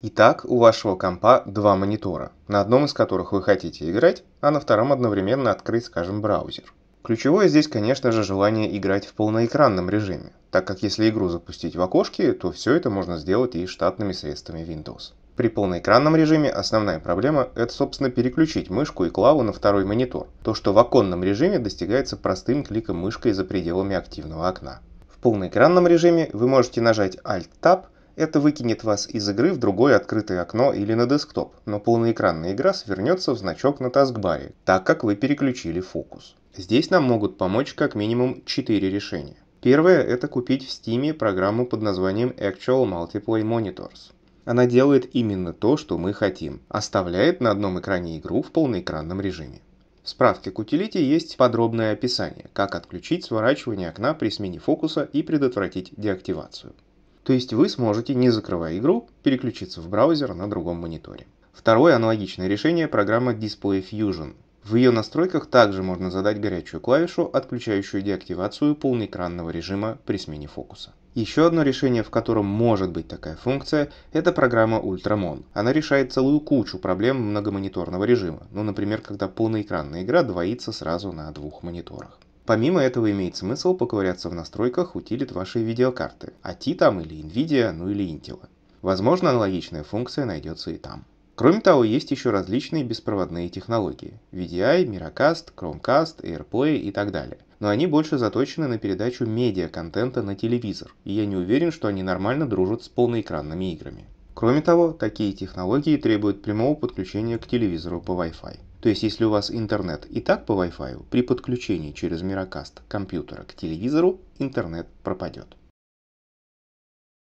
Итак, у вашего компа два монитора, на одном из которых вы хотите играть, а на втором одновременно открыть, скажем, браузер. Ключевое здесь, конечно же, желание играть в полноэкранном режиме, так как если игру запустить в окошке, то все это можно сделать и штатными средствами Windows. При полноэкранном режиме основная проблема – это, собственно, переключить мышку и клаву на второй монитор, то, что в оконном режиме достигается простым кликом мышкой за пределами активного окна. В полноэкранном режиме вы можете нажать Alt-Tab – это выкинет вас из игры в другое открытое окно или на десктоп, но полноэкранная игра свернется в значок на таскбаре, так как вы переключили фокус. Здесь нам могут помочь как минимум 4 решения. Первое – это купить в Steam программу под названием Actual Multiplay Monitors. Она делает именно то, что мы хотим – оставляет на одном экране игру в полноэкранном режиме. В справке к утилите есть подробное описание, как отключить сворачивание окна при смене фокуса и предотвратить деактивацию. То есть вы сможете, не закрывая игру, переключиться в браузер на другом мониторе. Второе аналогичное решение – программа Display Fusion. В ее настройках также можно задать горячую клавишу, отключающую деактивацию полноэкранного режима при смене фокуса. Еще одно решение, в котором может быть такая функция, это программа Ultramon. Она решает целую кучу проблем многомониторного режима, ну, например, когда полноэкранная игра двоится сразу на двух мониторах. Помимо этого имеет смысл поковыряться в настройках утилит вашей видеокарты, AT там или NVIDIA, ну или Intel. Возможно, аналогичная функция найдется и там. Кроме того, есть еще различные беспроводные технологии – VDI, Miracast, Chromecast, AirPlay и так далее. Но они больше заточены на передачу медиа-контента на телевизор, и я не уверен, что они нормально дружат с полноэкранными играми. Кроме того, такие технологии требуют прямого подключения к телевизору по Wi-Fi. То есть, если у вас интернет и так по Wi-Fi, при подключении через Miracast компьютера к телевизору интернет пропадет.